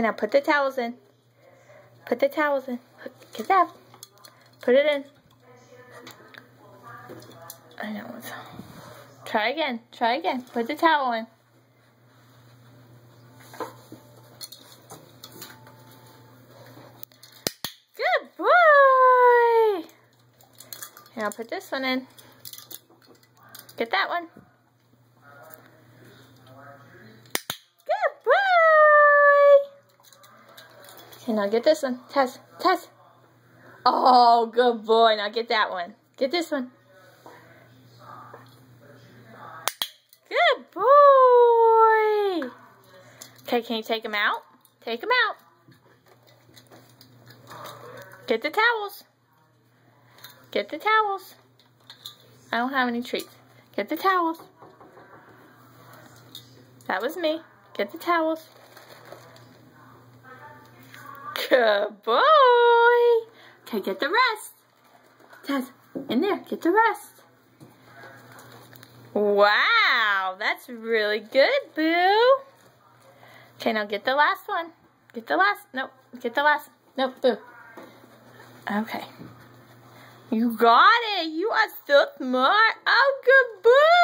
Now put the towels in. Put the towels in. Get that. Put it in. I know. Try again. Try again. Put the towel in. Good boy. I'll put this one in. Get that one. Good boy. Okay, now get this one. Tess, Tess. Oh, good boy. Now get that one. Get this one. Good boy. Okay, can you take him out? Take him out. Get the towels. Get the towels. I don't have any treats. Get the towels. That was me. Get the towels. Good boy. Okay, get the rest. Tess, in there, get the rest. Wow, that's really good, Boo. Okay, now get the last one. Get the last, nope, get the last, nope, Boo. Okay. You got it. You are so smart. Oh, good boy.